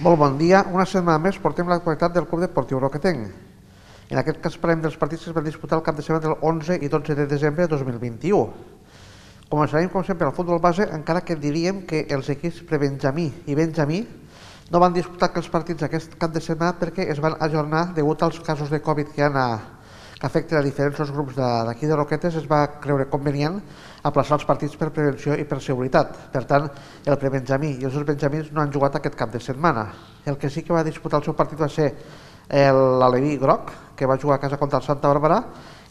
Molt bon dia. Una setmana més portem l'actualitat del Club Deportiu Roquetenc. En aquest cas parlem dels partits que es van disputar el cap de setmana del 11 i 12 de desembre de 2021. Començarem, com sempre, al futbol base, encara que diríem que els equips prebenjamí i benjamí no van disputar aquells partits aquest cap de setmana perquè es van ajornar degut als casos de Covid que, han a, que afecten a diferents grups d'aquí de, de Roquetes, es va creure convenient aplaçar els partits per prevenció i per seguretat. Per tant, el prebenjamí i els dos benjamins no han jugat aquest cap de setmana. El que sí que va disputar el seu partit va ser l'Aleví Groc, que va jugar a casa contra el Santa Bàrbara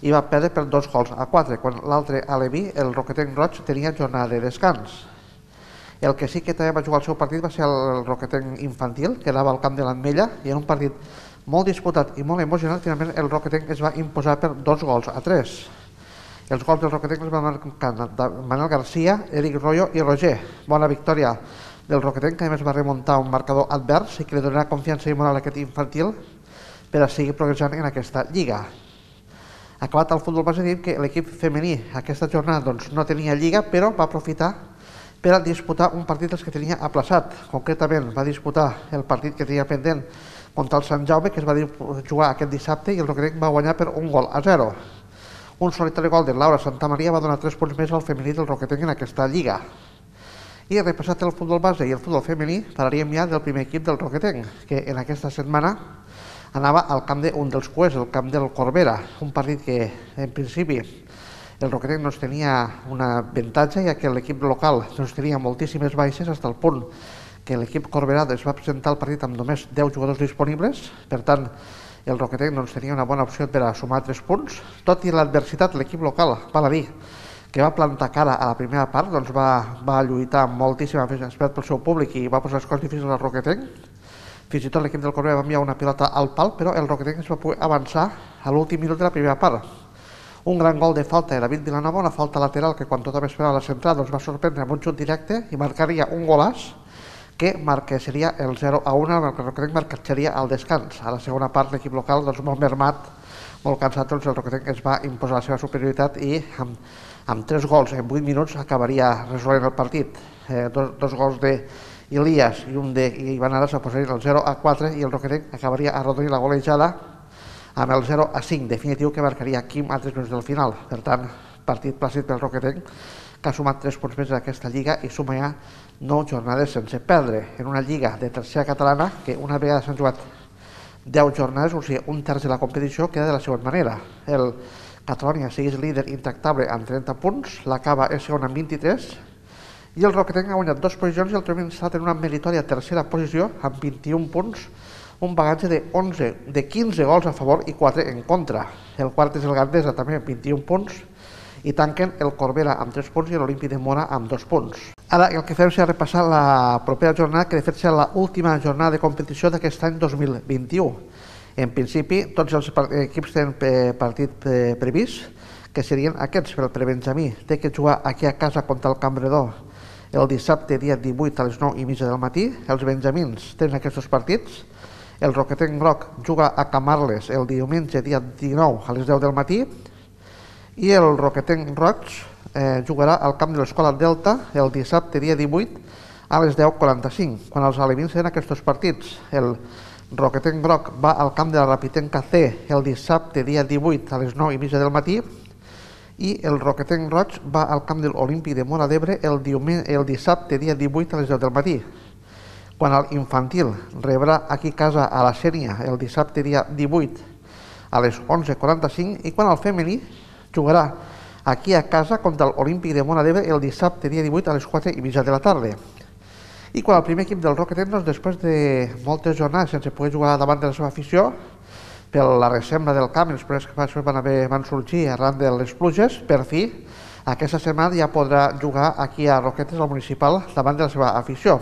i va perdre per dos gols a quatre, quan l'altre Aleví, el Roquetenc Roig, tenia jornada de descans. El que sí que també va jugar el seu partit va ser el Roquetenc infantil, que anava al camp de l'Ametlla, i en un partit molt disputat i molt emocionant, finalment el Roquetenc es va imposar per dos gols a tres. Els gols del Roquetenc els van marcar Manel Garcia, Eric Royo i Roger. Bona victòria del Roquetenc, que a més va remuntar un marcador advers i que li donarà confiança i moral a aquest infantil per a seguir progressant en aquesta lliga. Acabat el futbol base dient que l'equip femení aquesta jornada doncs, no tenia lliga, però va aprofitar per a disputar un partit dels que tenia aplaçat. Concretament va disputar el partit que tenia pendent contra el Sant Jaume, que es va jugar aquest dissabte, i el Roquetenc va guanyar per un gol a zero. Un solitari gol de Laura Santa Maria va donar 3 punts més al femení del Roquetenc en aquesta lliga. I repassat el futbol base i el futbol femení, parlaríem ja del primer equip del Roquetenc, que en aquesta setmana anava al camp d'un dels cues, el camp del Corbera, un partit que en principi el Roquetenc no tenia una avantatge, ja que l'equip local no tenia moltíssimes baixes fins al punt que l'equip Corbera es va presentar el partit amb només 10 jugadors disponibles, per tant, el Roquetenc doncs, tenia una bona opció per a sumar tres punts. Tot i l'adversitat, l'equip local, dir, que va plantar cara a la primera part, doncs va, va lluitar moltíssim, esperat pel seu públic i va posar les coses difícils al Roquetenc. Fins i tot l'equip del Corbera va enviar una pilota al pal, però el Roquetenc es va poder avançar a l'últim minut de la primera part. Un gran gol de falta de David Vilanova, una falta lateral que quan tothom esperava la centrada doncs va sorprendre amb un xut directe i marcaria un golàs que marca, seria el 0 a 1, el Roquetenc marcaria al descans. A la segona part l'equip local, doncs, molt mermat, molt cansat, doncs el Roquetenc es va imposar la seva superioritat i amb, amb tres gols en 8 minuts acabaria resolent el partit. Eh, dos, dos gols de Ilias i un de Ivan Aras posaria el 0 a 4 i el Roquetenc acabaria arrodonint la golejada amb el 0 a 5 definitiu que marcaria Quim a 3 minuts del final. Per tant, partit plàcid pel Roquetenc que ha sumat 3 punts més en aquesta lliga i suma ja 9 jornades sense perdre en una lliga de tercera catalana que una vegada s'han jugat 10 jornades, o sigui, un terç de la competició queda de la següent manera. El Catalunya segueix líder intractable amb 30 punts, l'acaba és segon amb 23, i el Roquetenc ha guanyat dues posicions i el Tremens està en una meritòria tercera posició amb 21 punts, un bagatge de 11, de 15 gols a favor i 4 en contra. El quart és el Gandesa també amb 21 punts i tanquen el Corbera amb 3 punts i l'Olimpi de Mora amb 2 punts. Ara el que fem serà repassar la propera jornada, que de fet serà l'última jornada de competició d'aquest any 2021. En principi, tots els equips tenen partit previst, que serien aquests per al prebenjamí. Té que jugar aquí a casa contra el Cambredor el dissabte dia 18 a les 9 i mitja del matí. Els benjamins tenen aquests partits. El Roquetenc Groc juga a Camarles el diumenge dia 19 a les 10 del matí i el Roquetenc Roig eh, jugarà al camp de l'Escola Delta el dissabte, dia 18, a les 10.45, quan els alevins tenen aquests partits. El Roquetenc Groc va al camp de la Rapitenca C el dissabte, dia 18, a les 9 i mitja del matí, i el Roquetenc Roig va al camp de l'Olímpic de Mora d'Ebre el, el dissabte, dia 18, a les 10 del matí. Quan l'infantil rebrà aquí casa a la Sènia el dissabte, dia 18, a les 11.45, i quan el femení jugarà aquí a casa contra l'Olímpic de Mona d'Ebre el dissabte, dia 18, a les 4 i mitja de la tarda. I quan el primer equip del Roquetet, doncs, després de moltes jornades sense poder jugar davant de la seva afició, per la resembla del camp, els problemes que van, haver, van sorgir arran de les pluges, per fi, aquesta setmana ja podrà jugar aquí a Roquetes, al municipal, davant de la seva afició.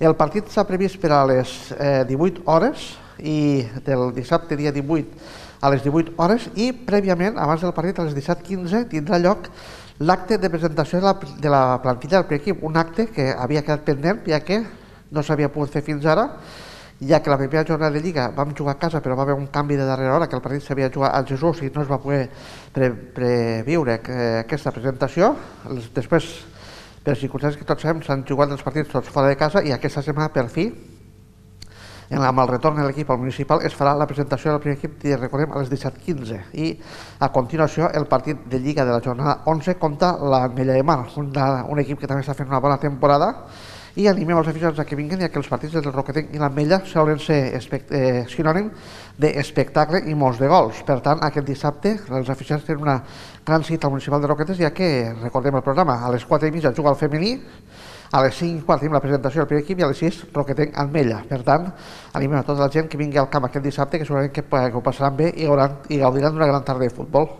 El partit s'ha previst per a les eh, 18 hores i del dissabte, dia 18, a les 18 hores i prèviament, abans del partit, a les 17.15, tindrà lloc l'acte de presentació de la, de la plantilla del preequip, un acte que havia quedat pendent, ja que no s'havia pogut fer fins ara, ja que la primera jornada de Lliga vam jugar a casa però va haver un canvi de darrera hora, que el partit s'havia jugat al Jesús i no es va poder pre previure eh, aquesta presentació. Després, per circumstàncies que tots sabem, s'han jugat els partits tots fora de casa i aquesta setmana, per fi, En amb el retorn de l'equip al municipal es farà la presentació del primer equip, i recordem, a les 17.15. I a continuació el partit de Lliga de la jornada 11 contra la Mella de Mar, un, un equip que també està fent una bona temporada i animem els aficionats a que vinguin ja que els partits del Roquetenc i l'Ametlla solen ser eh, sinònim d'espectacle i molts de gols. Per tant, aquest dissabte els aficionats tenen una gran cita al municipal de Roquetes ja que, recordem el programa, a les 4 i mitja juga el femení, a les 5 i quart tenim la presentació del primer equip i a les 6 Roquetenc Ametlla. Per tant, animem a tota la gent que vingui al camp aquest dissabte que segurament que, que ho passaran bé i gaudiran d'una gran tarda de futbol.